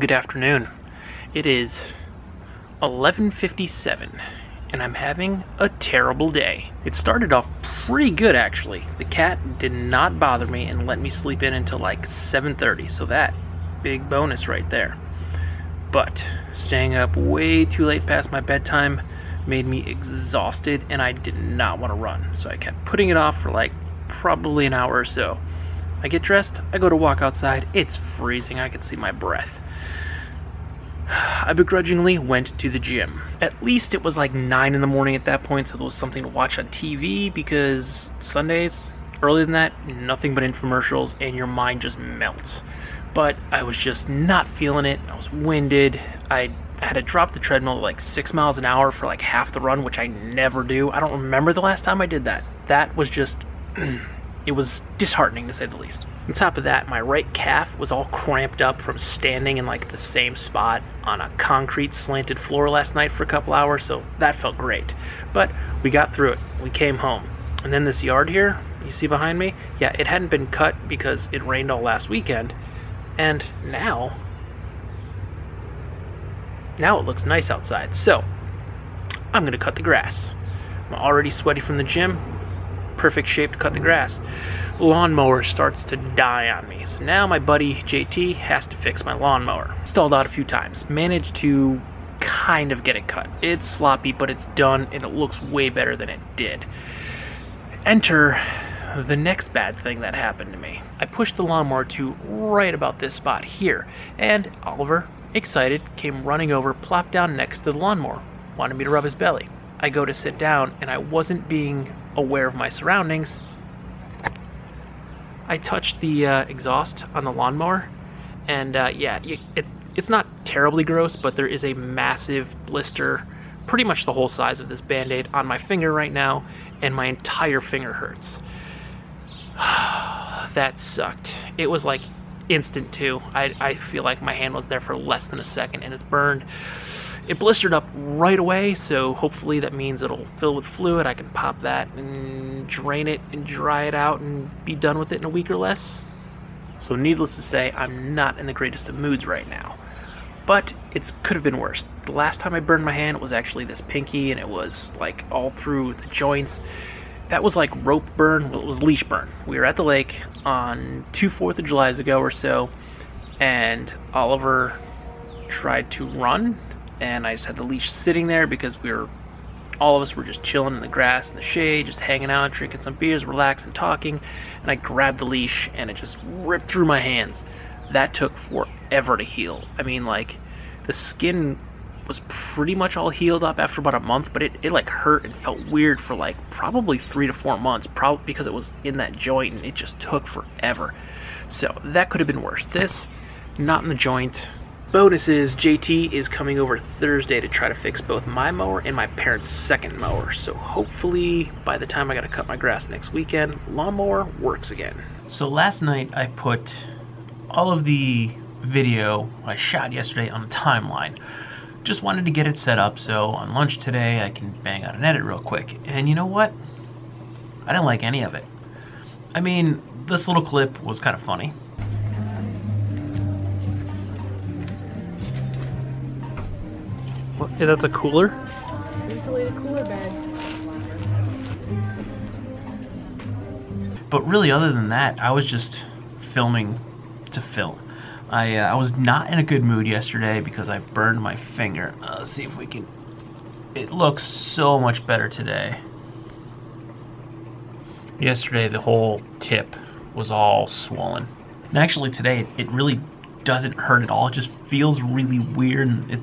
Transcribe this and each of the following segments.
Good afternoon. It is 11:57 and I'm having a terrible day. It started off pretty good actually. The cat did not bother me and let me sleep in until like 7:30. So that big bonus right there. But staying up way too late past my bedtime made me exhausted and I did not want to run. So I kept putting it off for like probably an hour or so. I get dressed, I go to walk outside. It's freezing. I can see my breath. I begrudgingly went to the gym. At least it was like 9 in the morning at that point, so there was something to watch on TV because Sundays, earlier than that, nothing but infomercials and your mind just melts. But I was just not feeling it. I was winded. I had to drop the treadmill like 6 miles an hour for like half the run, which I never do. I don't remember the last time I did that. That was just. it was disheartening to say the least. On top of that, my right calf was all cramped up from standing in like the same spot on a concrete slanted floor last night for a couple hours, so that felt great. But we got through it. We came home. And then this yard here, you see behind me? Yeah, it hadn't been cut because it rained all last weekend. And now, now it looks nice outside. So, I'm gonna cut the grass. I'm already sweaty from the gym. Perfect shape to cut the grass lawnmower starts to die on me. So now my buddy JT has to fix my lawnmower. Stalled out a few times. Managed to kind of get it cut. It's sloppy, but it's done and it looks way better than it did. Enter the next bad thing that happened to me. I pushed the lawnmower to right about this spot here, and Oliver, excited, came running over, plopped down next to the lawnmower, wanted me to rub his belly. I go to sit down, and I wasn't being aware of my surroundings, I touched the uh, exhaust on the lawnmower, and uh, yeah, it, it's not terribly gross, but there is a massive blister, pretty much the whole size of this band-aid on my finger right now, and my entire finger hurts. that sucked. It was like instant too. I, I feel like my hand was there for less than a second, and it's burned it blistered up right away, so hopefully that means it'll fill with fluid. I can pop that and drain it and dry it out and be done with it in a week or less. So needless to say, I'm not in the greatest of moods right now. But it could have been worse. The last time I burned my hand it was actually this pinky and it was like all through the joints. That was like rope burn, well it was leash burn. We were at the lake on two 4th of Julys ago or so and Oliver tried to run and I just had the leash sitting there because we were all of us were just chilling in the grass in the shade, just hanging out, drinking some beers, relaxing, talking, and I grabbed the leash and it just ripped through my hands. That took forever to heal. I mean, like the skin was pretty much all healed up after about a month, but it, it like hurt and felt weird for like probably three to four months, probably because it was in that joint and it just took forever. So that could have been worse. This, not in the joint, Bonus is JT is coming over Thursday to try to fix both my mower and my parents' second mower. So hopefully by the time I gotta cut my grass next weekend, lawnmower works again. So last night I put all of the video I shot yesterday on the timeline. Just wanted to get it set up so on lunch today I can bang out an edit real quick. And you know what? I didn't like any of it. I mean, this little clip was kind of funny. Yeah, that's a cooler? It's insulated cooler bed. But really, other than that, I was just filming to film. I, uh, I was not in a good mood yesterday because I burned my finger. Uh, let's see if we can... It looks so much better today. Yesterday, the whole tip was all swollen. And actually today, it really doesn't hurt at all. It just feels really weird. And it,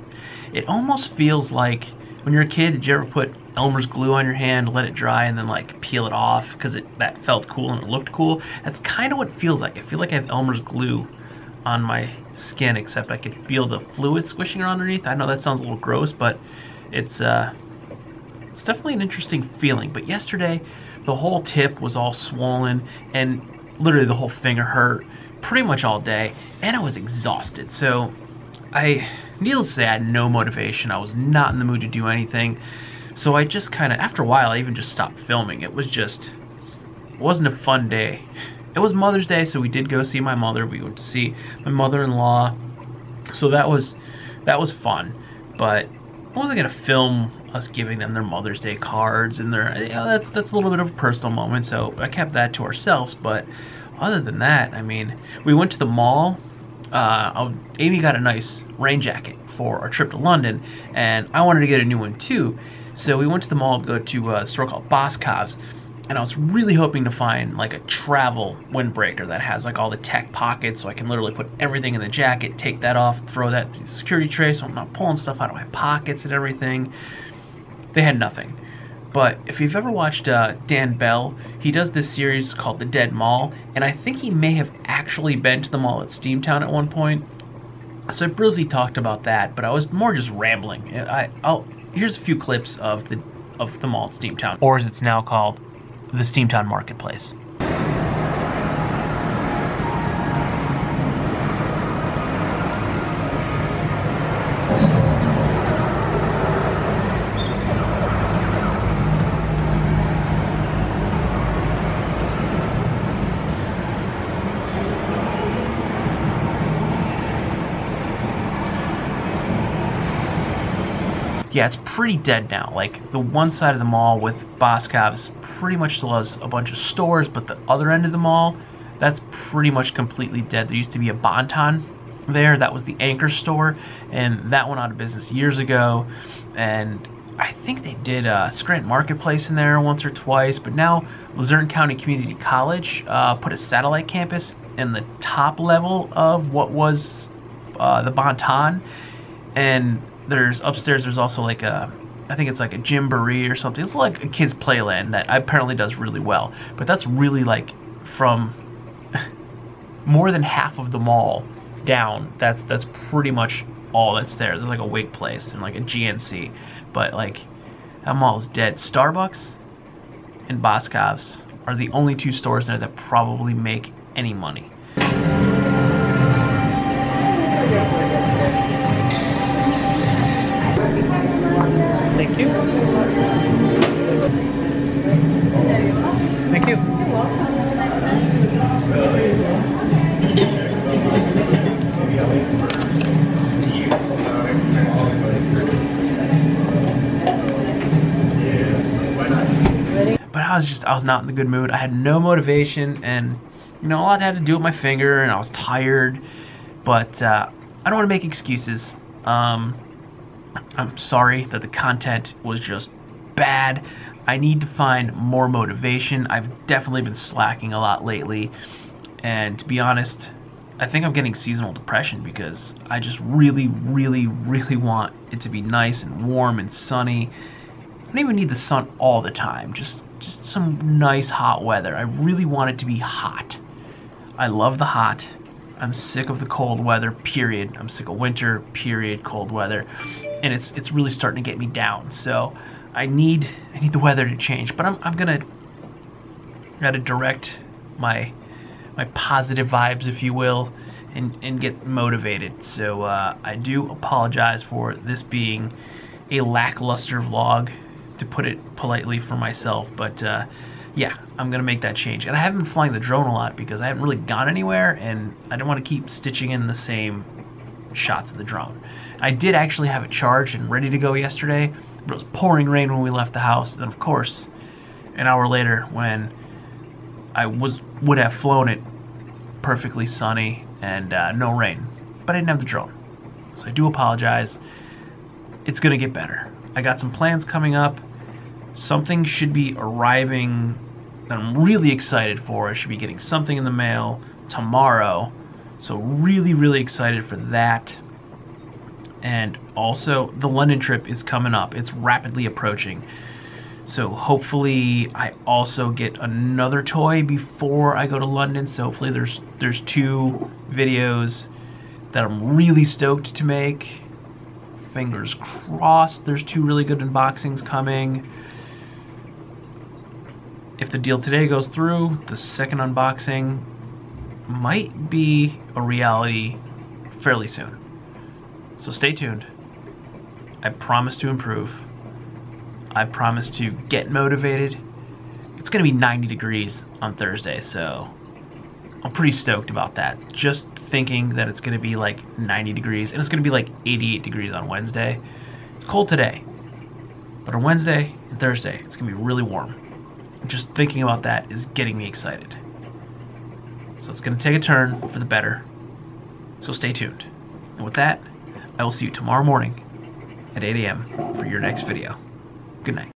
it almost feels like when you're a kid, did you ever put Elmer's glue on your hand, let it dry, and then like peel it off because it that felt cool and it looked cool? That's kind of what it feels like. I feel like I have Elmer's glue on my skin, except I could feel the fluid squishing underneath. I know that sounds a little gross, but it's uh, it's definitely an interesting feeling. But yesterday, the whole tip was all swollen, and literally the whole finger hurt pretty much all day, and I was exhausted. So I Needless to say, I had no motivation. I was not in the mood to do anything. So I just kind of, after a while, I even just stopped filming. It was just, it wasn't a fun day. It was Mother's Day, so we did go see my mother. We went to see my mother-in-law. So that was that was fun, but I wasn't gonna film us giving them their Mother's Day cards and their you know, that's that's a little bit of a personal moment. So I kept that to ourselves. But other than that, I mean, we went to the mall. Uh, Amy got a nice rain jacket for our trip to London, and I wanted to get a new one too. So we went to the mall to go to a store called Boscov's, and I was really hoping to find like a travel windbreaker that has like all the tech pockets so I can literally put everything in the jacket, take that off, throw that through the security tray so I'm not pulling stuff out of my pockets and everything. They had nothing. But if you've ever watched uh, Dan Bell, he does this series called The Dead Mall, and I think he may have actually been to the mall at Steamtown at one point. So I briefly talked about that, but I was more just rambling. I, I'll here's a few clips of the of the mall at Steamtown, or as it's now called, the Steamtown Marketplace. Yeah, it's pretty dead now. Like the one side of the mall with Boscov's pretty much still has a bunch of stores, but the other end of the mall, that's pretty much completely dead. There used to be a Bon-Ton there. That was the anchor store, and that went out of business years ago. And I think they did a Scranton Marketplace in there once or twice, but now Luzerne County Community College uh, put a satellite campus in the top level of what was uh, the Bon-Ton, and there's upstairs. There's also like a, I think it's like a gymboree or something. It's like a kids playland that apparently does really well. But that's really like from more than half of the mall down. That's that's pretty much all that's there. There's like a wig place and like a GNC, but like that mall is dead. Starbucks and Boscov's are the only two stores there that probably make any money. I was just, I was not in the good mood. I had no motivation and, you know, a lot had to do with my finger and I was tired. But uh, I don't want to make excuses. Um, I'm sorry that the content was just bad. I need to find more motivation. I've definitely been slacking a lot lately. And to be honest, I think I'm getting seasonal depression because I just really, really, really want it to be nice and warm and sunny. I don't even need the sun all the time, just just some nice hot weather. I really want it to be hot. I love the hot. I'm sick of the cold weather, period. I'm sick of winter, period, cold weather and it's it's really starting to get me down. So I need I need the weather to change, but I'm I'm gonna gotta direct my my positive vibes, if you will, and and get motivated. So uh, I do apologize for this being a lackluster vlog, to put it politely for myself, but. Uh, yeah, I'm gonna make that change. And I haven't been flying the drone a lot because I haven't really gone anywhere, and I don't want to keep stitching in the same shots of the drone. I did actually have it charged and ready to go yesterday, but it was pouring rain when we left the house. Then, of course, an hour later, when I was would have flown it perfectly sunny and uh, no rain, but I didn't have the drone. So I do apologize. It's gonna get better. I got some plans coming up. Something should be arriving that I'm really excited for. I should be getting something in the mail tomorrow. So really, really excited for that. And also, the London trip is coming up. It's rapidly approaching. So hopefully I also get another toy before I go to London. So hopefully there's there's two videos that I'm really stoked to make. Fingers crossed there's two really good unboxings coming. If the deal today goes through, the second unboxing might be a reality fairly soon. So stay tuned. I promise to improve. I promise to get motivated. It's going to be 90 degrees on Thursday, so I'm pretty stoked about that. Just thinking that it's going to be like 90 degrees and it's going to be like 88 degrees on Wednesday. It's cold today, but on Wednesday and Thursday, it's going to be really warm. Just thinking about that is getting me excited. So it's going to take a turn for the better. So stay tuned. And with that, I will see you tomorrow morning at 8 a.m. for your next video. Good night.